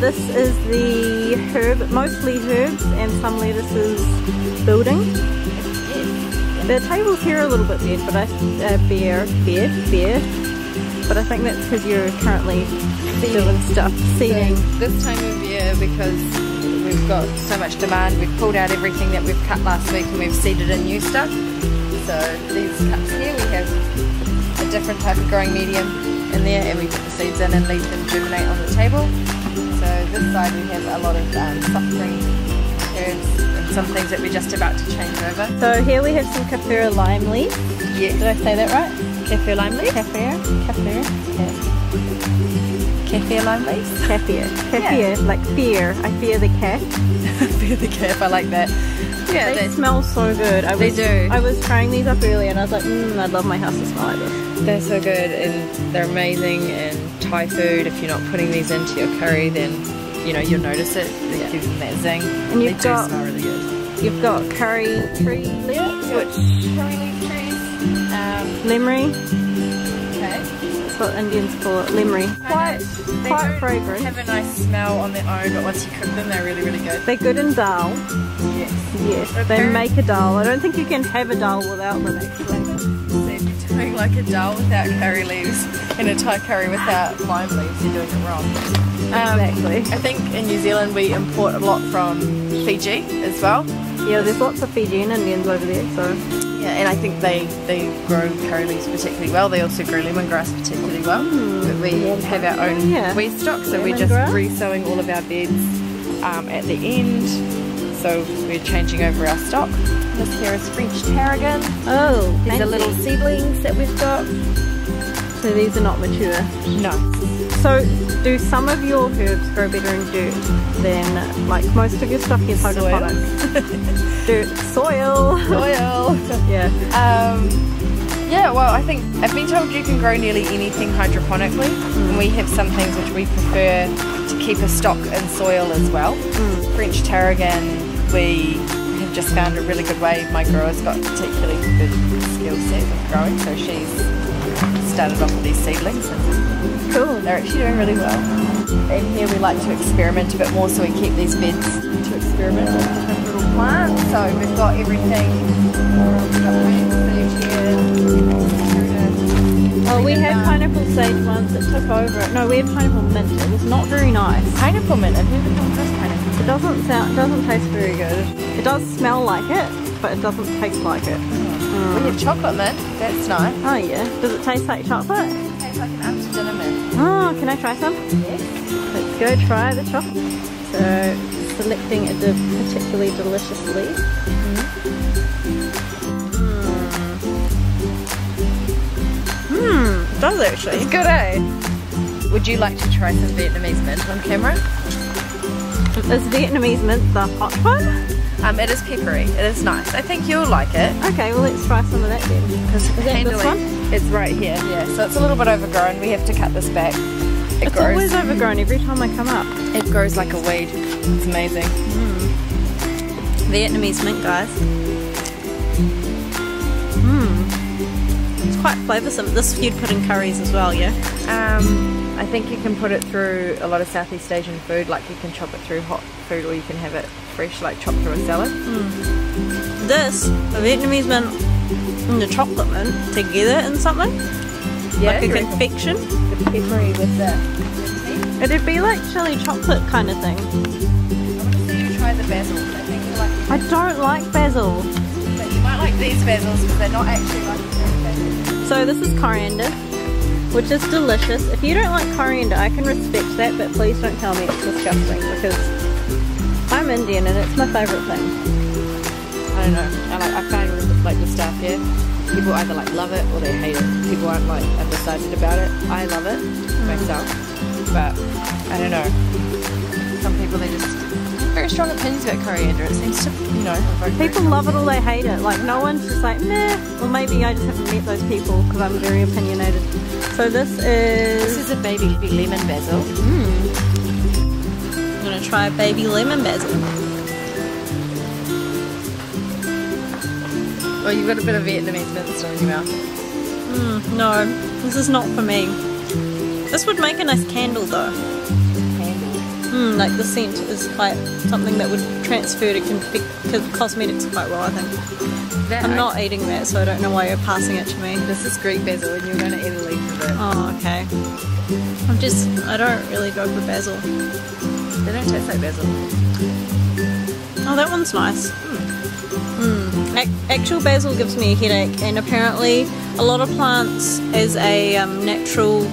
This is the herb, mostly herbs and some lettuces building. The tables here are a little bit weird, but I uh, bare, bare, bare. But I think that's because you're currently doing stuff, seeding. So this time of year, because we've got so much demand, we've pulled out everything that we've cut last week and we've seeded in new stuff. So these cups here, we have a different type of growing medium in there, and we put the seeds in and leave them germinate on the table. So this side we have a lot of um, soft green herbs and some things that we're just about to change over. So here we have some kaffir lime leaf. Yeah. Did I say that right? Kaffir lime leaf? Kaffir, kaffir, Kaffir lime leaves? kaffir, kaffir, Yeah. like fear. I fear the cat. Fear the calf, I like that. Yeah, They they, smell so good. I They was, do. I was trying these up earlier and I was like, mmm, I'd love my house to smell like this. they're so good and they're amazing and Thai food, if you're not putting these into your curry then you know you'll notice it. They Yeah. give them that zing. And they you've do got- smell really good. You've got curry tree leaves, which curry leaf trees. Um, okay. That's what Indians call it, limmery. Quite, They quite don't fragrant. have a nice smell on their own, but once you cook them, they're really, really good. They're good in dal. Yes. Yes, But they make a dal. I don't think you can have a dal without them actually. So if you're doing like a dal without curry leaves and a Thai curry without lime leaves, you're doing it wrong. Um, Exactly. I think in New Zealand we import a lot from Fiji as well. Yeah, there's lots of Fijian Indians over there, so Yeah, and I think they, they grow curry leaves particularly well. They also grow lemongrass particularly well. But we have our own. Yeah. weed stock, so we're just Lemongrass. re-sowing all of our beds um, at the end. So we're changing over our stock. This here is French tarragon. oh, These are little seedlings that we've got. So these are not mature. No. So do some of your herbs grow better in dirt than like most of your stuff is Soil. hydroponics? dirt, soil. Oil. yeah. Um, yeah, well, I think I've been told you can grow nearly anything hydroponically, and we have some things which we prefer to keep a stock in soil as well. French tarragon, we have just found a really good way. My grower's got particularly good skill set with growing, so she's started off with these seedlings, and Cool. they're actually doing really well. And here we like to experiment a bit more, so we keep these beds to experiment with different little plants. So we've got everything. We've got pineapple sage here. Oh, we had pineapple sage once. It took over. it. No, we have pineapple mint. It was not very nice. Pineapple mint. I've never come across pineapple. It doesn't sound. It doesn't taste very good. It does smell like it, but it doesn't taste like it. Mm. We have chocolate mint. That's nice. Oh yeah. Does it taste like chocolate? It tastes like an after dinner mint. Oh, ah, can I try some? Yes. Let's go try the chocolate. So, selecting a particularly delicious leaf. Mmm. Mmm, does actually. It's good, eh? Would you like to try some Vietnamese mint on camera? Is Vietnamese mint the hot one? Um, it is peppery. It is nice. I think you'll like it. Okay, well let's try some of that then. Because Is this one? It's right here. Yeah. So it's a little bit overgrown. We have to cut this back. It It's grows. always overgrown every time I come up. It grows like a weed. It's amazing. Vietnamese mint, guys. Mmm. It's quite flavoursome. This you'd put in curries as well, yeah? Um, I think you can put it through a lot of Southeast Asian food. Like you can chop it through hot food, or you can have it fresh, like chopped through a salad. Hmm. This, the Vietnamese mint and the chocolate mint together in something, like a reckon? confection. the peppery with the. It'd be like chili chocolate kind of thing. I want to see you try the basil. I think you like. I don't like basil. But you might like these basils because they're not actually like basil. So this is coriander, which is delicious. If you don't like coriander, I can respect that, but please don't tell me it's disgusting because I'm Indian and it's my favourite thing. I don't know. I like. I find with like the staff here, people either like love it or they hate it. People aren't like undecided about it. I love it hmm. myself, but I don't know. Some people they just very strong opinions about coriander. It seems to, you know, People love it or they hate it. Like no one's just like meh. Or maybe I just haven't met those people because I'm very opinionated. So this is This is. is a baby lemon basil. Hmm. I'm gonna try baby lemon basil. Well, you've got a bit of Vietnamese still in your mouth. Mm, no, this is not for me. This would make a nice candle though. Mm, like the scent is quite something that would transfer to cosmetics quite well, I think. That I'm I- not eating that, so I don't know why you're passing it to me. This is Greek basil, and you're going to eat a leaf of it. Oh, okay. I'm just, I don't really go for basil. They don't taste like basil. Oh, that one's nice. Mm. Ac- actual basil gives me a headache, and apparently, a lot of plants, as a um, natural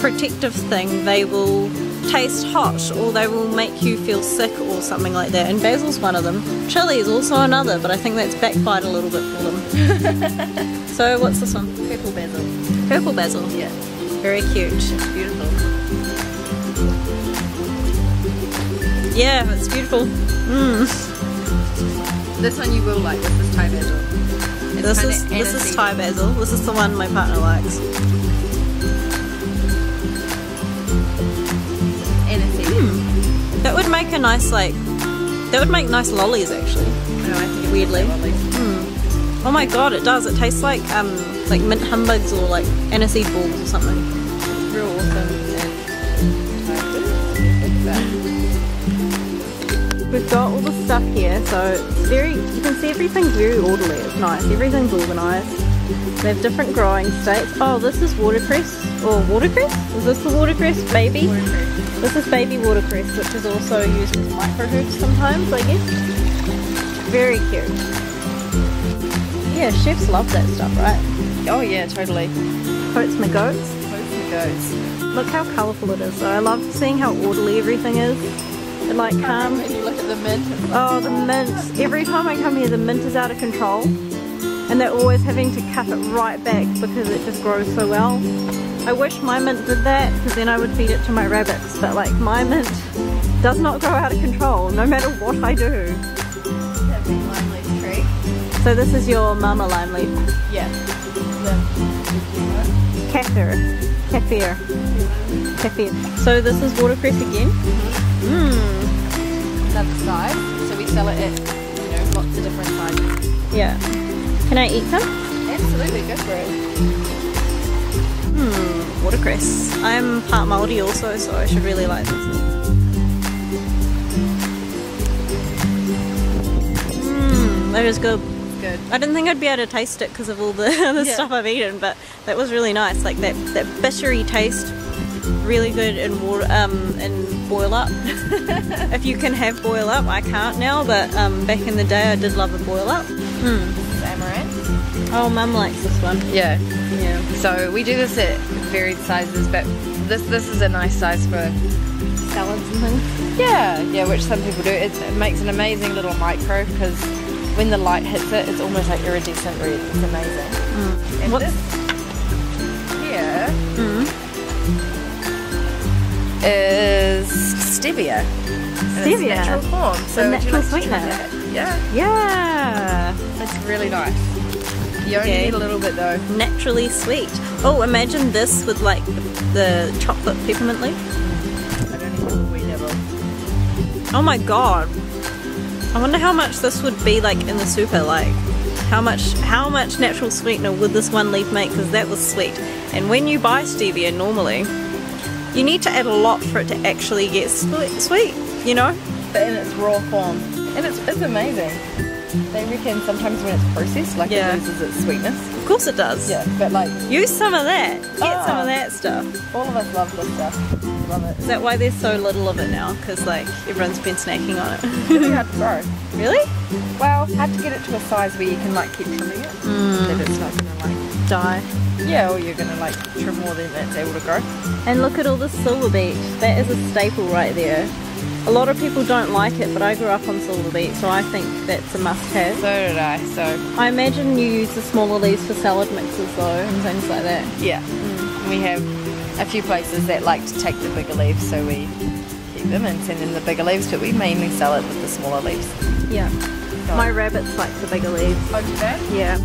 protective thing, they will taste hot or they will make you feel sick or something like that. And basil's one of them. Chili is also another, but I think that's backfired a little bit for them. so, what's this one? Purple basil. Purple basil. Yeah. Very cute. Beautiful. Yeah, it's beautiful. Mm. This one you will like. This is Thai basil. It's This is this is. Thai basil. This is the one my partner likes. Aniseed. That would make a nice like. That would make nice lollies actually. No, I think Weirdly. lollies. Oh my god, it does. It tastes like um like mint humbugs or like aniseed balls or something. Real awesome We've got all the stuff here, so it's very. You can see everything's very orderly. It's nice. Everything's organised. They have different growing states. Oh, this is watercress or watercress. Is this the watercress baby? This is baby watercress, which is also used as microherbs sometimes, I guess. Very cute. Yeah, chefs love that stuff, right? Oh yeah, totally. Coats my goats. Toast and goats. Look how colourful it is. So I love seeing how orderly everything is. It like calm. When you look at the mint, Oh, the mint. Every time I come here, the mint is out of control. And they're always having to cut it right back because it just grows so well. I wish my mint did that because then I would feed it to my rabbits. But like my mint does not grow out of control no matter what I do. that lime leaf tree. So this is your mama lime leaf. Yeah. Kaffir. Kaffir. Kaffir. So this is watercress again. Mmm. Another size. So we sell it at you know lots of different sizes. Yeah. Can I eat some? Absolutely, go for it. Hmm, watercress. I'm part Māori also, so I should really like this. Mmm, that is good. Good. I didn't think I'd be able to taste it because of all the, the Yeah. stuff I've eaten, but that was really nice. Like that, that fishery taste, really good in water, um, in boil up. if you can have boil up, I can't now, but um, back in the day I did love a boil up. Mm. Amaranth. Oh, mum likes this one. Yeah. Yeah. So we do this at varied sizes, but this this is a nice size for Salads and things. yeah, yeah, which some people do. It's, it makes an amazing little micro because when the light hits it, it's almost like iridescent red. It's amazing. And What's- this here Mm. Is stevia. Stevia? natural form. So natural like sweetener. Yeah, Yeah. it's really nice. You only Okay. need a little bit though. naturally sweet. Oh, imagine this with like the chocolate peppermint leaf. I don't even we level. Oh my god. I wonder how much this would be like in the super like how much how much natural sweetener would this one leaf make because that was sweet. And when you buy stevia normally you need to add a lot for it to actually get sweet, sweet you know? But in its raw form. And it's, it's amazing. They reckon sometimes when it's processed, like Yeah. it loses its sweetness. Of course it does. Yeah, but like Use some of that. Get some Ah. of that stuff. all of us love this stuff. Love it. Is that why there's so little of it now? Because like everyone's been snacking on It's it. really hard to grow. really? Well, hard to get it to a size where you can like keep trimming it. That it's not gonna like Die. yeah, or you're gonna like trim more than it's able to grow. And look at all the silver beet. That is a staple right there. A lot of people don't like it, but I grew up on silver beet, so I think that's a must-have. So did I. So I imagine you use the smaller leaves for salad mixes though, and things like that. yeah, mm. we have a few places that like to take the bigger leaves, so we keep them and send in the bigger leaves. But we mainly sell it with the smaller leaves. Yeah. My rabbits like the bigger leaves. Oh, do they? Yeah.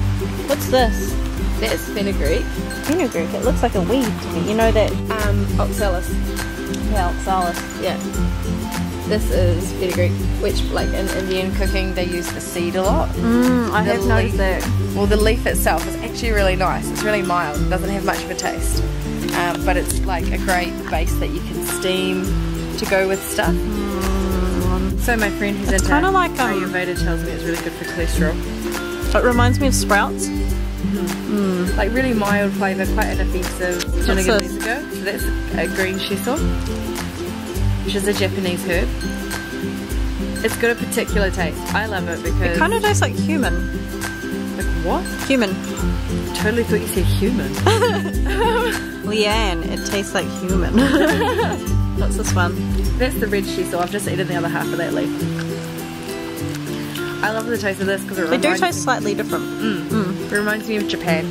What's this? That's fenugreek. Fenugreek. It looks like a weed to me. You know that? Um, oxalis. Yeah, oxalis. Yeah. This is fenugreek, which like in Indian cooking they use the seed a lot. Mmm, I The have noticed that. Well, the leaf itself is actually really nice. It's really mild. It doesn't have much of a taste. um, but it's like a great base that you can steam to go with stuff. So my friend who's It's into kinda like, um, Ayurveda tells me it's really good for cholesterol. It reminds me of sprouts. Mm. Like really mild flavour, quite inoffensive. You want to give these a go? So that's a green shiso, which is a Japanese herb. It's got a particular taste. I love it because It kind of tastes like human. like what? Human. Totally thought you said human. Leanne, it tastes like human. What's this one? That's the red shiso. I've just eaten the other half of that leaf. I love the taste of this because it They do taste slightly different. it reminds me of Japan.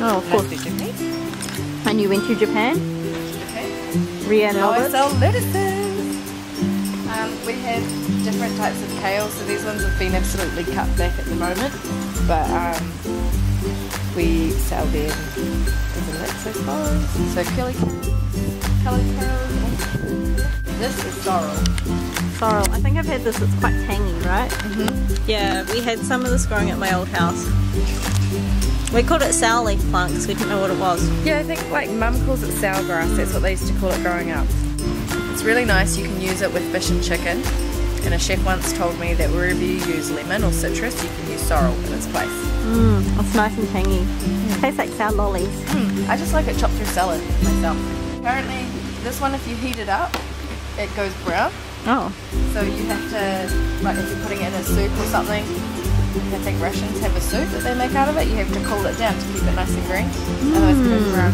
Oh, of course. Japanese. And you went to Japan? Okay. Now I Albert? sell lettuces. Um, we have different types of kale, so these ones have been absolutely cut back at the moment, but um, we sell them as a suppose. So curly curly kale. This is sorrel. Sorrel. I think I've had this. It's quite tangy, right? Mm-hmm. Yeah, we had some of this growing at my old house. We called it sour leaf plant because we didn't know what it was. Yeah, I think like mum calls it sour grass. That's what they used to call it growing up. It's really nice. You can use it with fish and chicken. And a chef once told me that wherever you use lemon or citrus, you can use sorrel in its place. Mmm, it's nice and tangy. Tastes like sour lollies. Mm, I just like it chopped through salad myself. Apparently, this one, if you heat it up, it goes brown. Oh, So you have to, like if you're putting it in a soup or something, I think Russians have a soup that they make out of it, you have to cool it down to keep it nice and green. Otherwise it goes brown.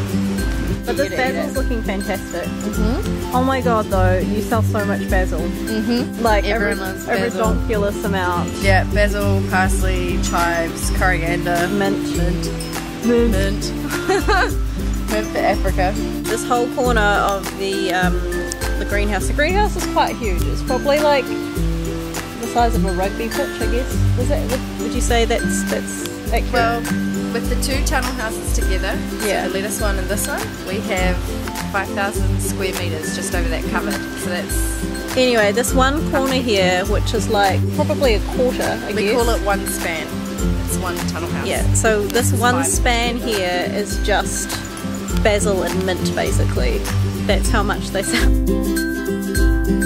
but this basil's looking fantastic. Mm-hmm. Oh my god, though, you sell so much basil. Mm-hmm. Like Everyone a, loves a ridiculous amount. Yeah, basil, parsley, chives, coriander, Mint. mint, Mint. mint. mint for Africa. This whole corner of the um, the greenhouse. The greenhouse is quite huge. It's probably like the size of a rugby pitch, I guess. Is it? Would, would you say that's that's accurate? Well, with the two tunnel houses together, Yeah. so the lettuce one and this one, we have 5,000 square metres just over that covered. So that's, anyway, this one corner here, which is like probably a quarter, I we guess. call it one span. It's one tunnel house. Yeah. So this is one span here is just basil and mint, basically. That's how much they sell.